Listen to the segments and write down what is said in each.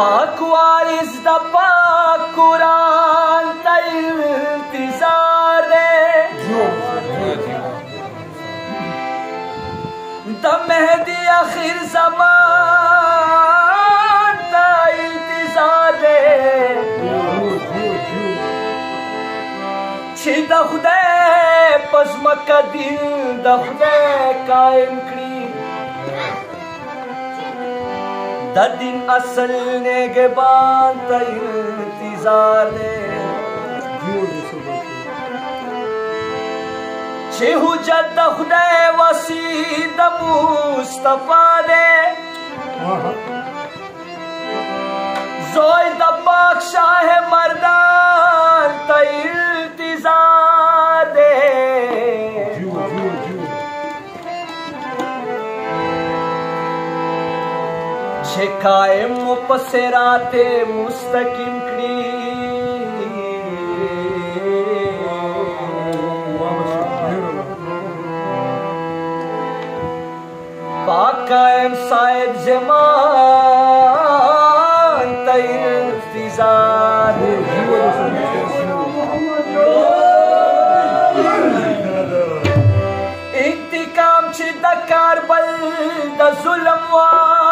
पाकुआर is the पाकुरान तिजारे the मेहदी आखिर समान तिजारे छिदे पसम का दिल दफदे कायम क्री ददिन असल ने गे बान तिजाले शेहू जद खुदय वसी दमुस्तफा दे। हाँ। जोय दबाक शाह मर्दान तैर शेखायम उपसेराते मुस्तकिम क्री पाकायम साहेब जमान तैर इंतज़ार इंतकाम छिदा कारबल द जुलम वा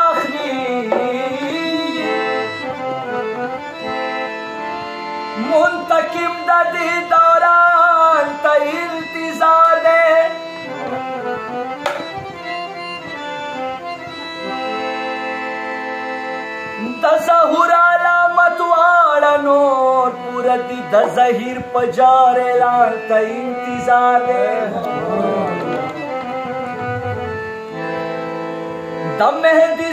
kimda didaran ka iltizade तजहुर अलामत वाला नूर पूरती तजहिर पजारे लात इंतजारे दम मेहदी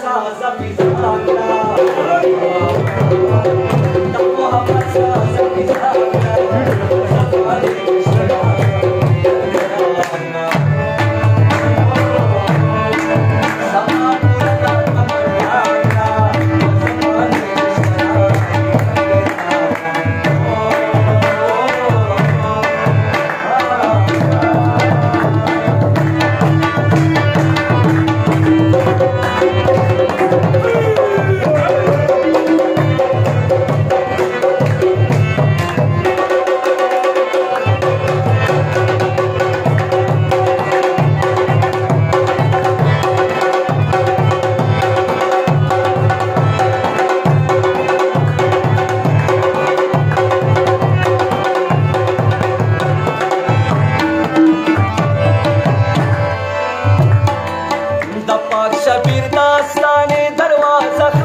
सा जमी सा पाक शबीर दास्ताने दरवाज़ा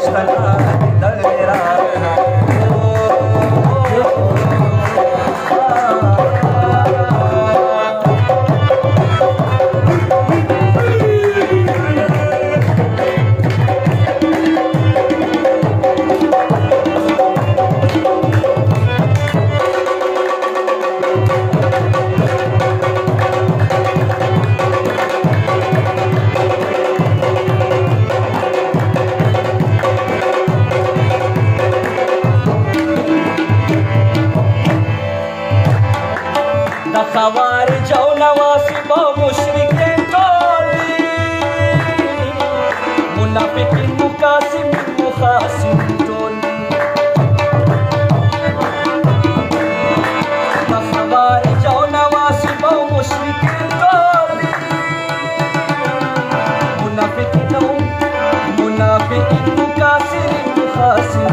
Yes, I'm আর যাও না আসিব মুশরিকে কলি মুনাফিকিন মুকাসিম মুখাসিম তোলি আর যাও না আসিব মুশরিকে কলি মুনাফিকিন মুনাফিকিন মুকাসিম মুখাসিম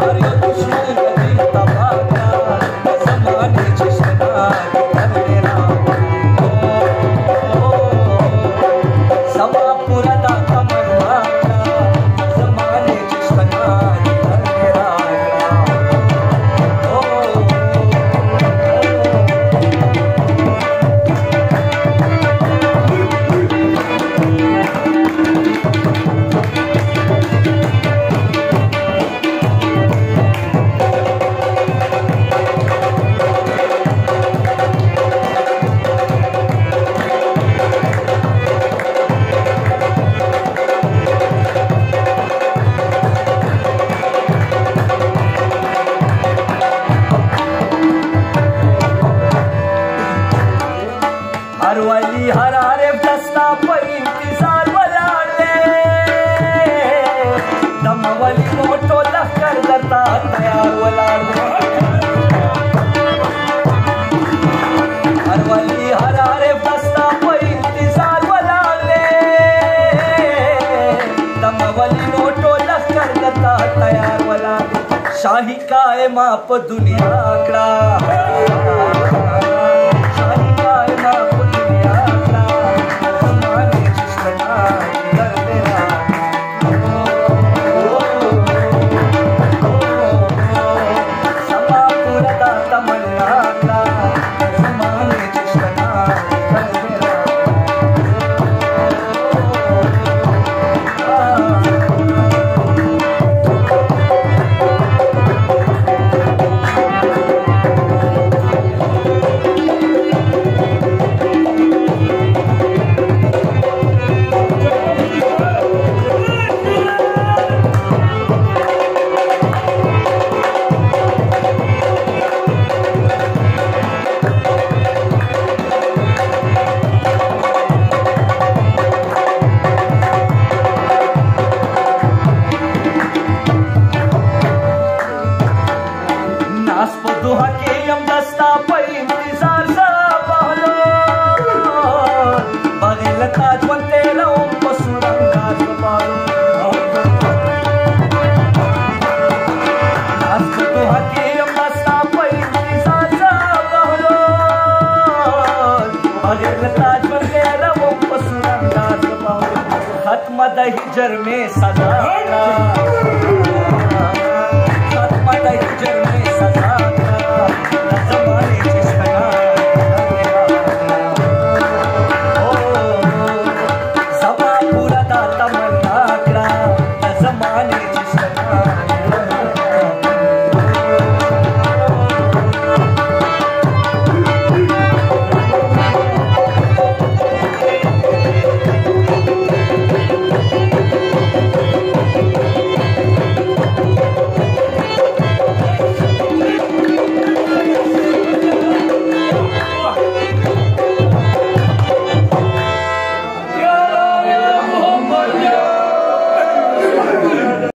Maria. शाही का माप दुनिया आकड़ा